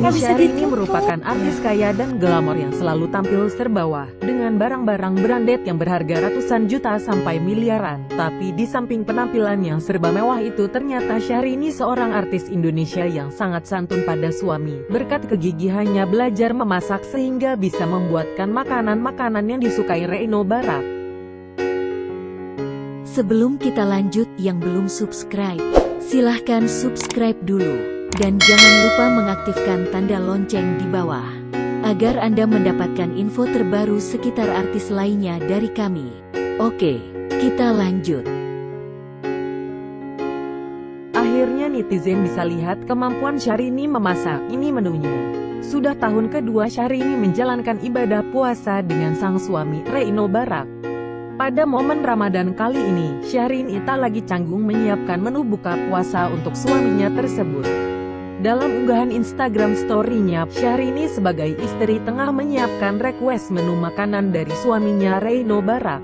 Syahrini merupakan artis kaya dan glamor yang selalu tampil serbawah, dengan barang-barang branded yang berharga ratusan juta sampai miliaran. Tapi di samping penampilan yang serba mewah itu ternyata Syahrini seorang artis Indonesia yang sangat santun pada suami. Berkat kegigihannya belajar memasak sehingga bisa membuatkan makanan-makanan yang disukai Reino Barak. Sebelum kita lanjut yang belum subscribe, silahkan subscribe dulu. Dan jangan lupa mengaktifkan tanda lonceng di bawah, agar Anda mendapatkan info terbaru sekitar artis lainnya dari kami. Oke, kita lanjut. Akhirnya netizen bisa lihat kemampuan Syahrini memasak, ini menunya. Sudah tahun kedua Syahrini menjalankan ibadah puasa dengan sang suami, Reino Barak. Pada momen Ramadan kali ini, Syahrini tak lagi canggung menyiapkan menu buka puasa untuk suaminya tersebut. Dalam unggahan Instagram story-nya, Syahrini sebagai istri tengah menyiapkan request menu makanan dari suaminya Reino Barak.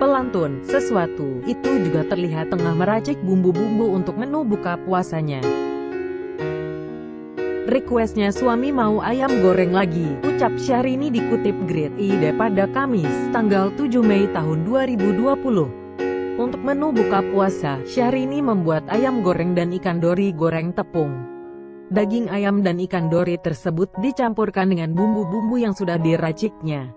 Pelantun, sesuatu, itu juga terlihat tengah meracik bumbu-bumbu untuk menu buka puasanya. Requestnya suami mau ayam goreng lagi, ucap Syahrini dikutip Great ID pada Kamis, tanggal 7 Mei tahun 2020. Untuk menu buka puasa, Syahrini membuat ayam goreng dan ikan dori goreng tepung. Daging ayam dan ikan dori tersebut dicampurkan dengan bumbu-bumbu yang sudah diraciknya.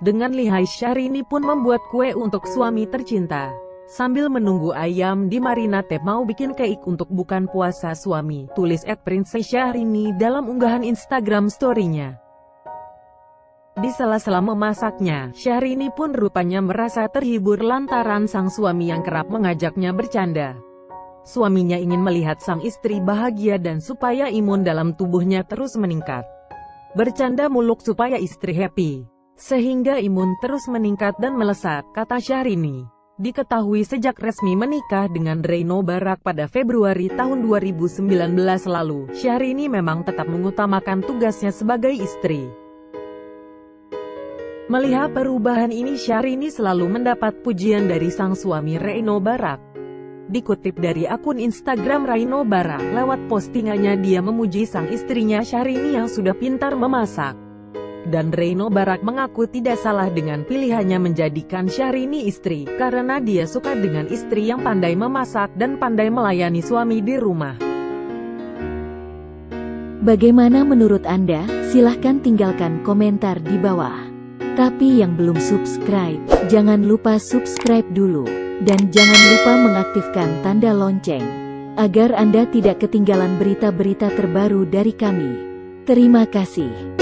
Dengan lihai Syahrini pun membuat kue untuk suami tercinta. Sambil menunggu ayam dimarinate mau bikin cake untuk bukan puasa suami, tulis at Princess Syahrini dalam unggahan Instagram story-nya. Di sela-sela memasaknya, Syahrini pun rupanya merasa terhibur lantaran sang suami yang kerap mengajaknya bercanda. Suaminya ingin melihat sang istri bahagia dan supaya imun dalam tubuhnya terus meningkat. Bercanda muluk supaya istri happy. Sehingga imun terus meningkat dan melesat, kata Syahrini. Diketahui sejak resmi menikah dengan Reino Barak pada Februari tahun 2019 lalu, Syahrini memang tetap mengutamakan tugasnya sebagai istri. Melihat perubahan ini Syahrini selalu mendapat pujian dari sang suami Reino Barak. Dikutip dari akun Instagram Raino Bara, lewat postingannya dia memuji sang istrinya Syahrini yang sudah pintar memasak. Dan Reino Barak mengaku tidak salah dengan pilihannya menjadikan Syahrini istri, karena dia suka dengan istri yang pandai memasak dan pandai melayani suami di rumah. Bagaimana menurut Anda? Silahkan tinggalkan komentar di bawah. Tapi yang belum subscribe, jangan lupa subscribe dulu. Dan jangan lupa mengaktifkan tanda lonceng, agar Anda tidak ketinggalan berita-berita terbaru dari kami. Terima kasih.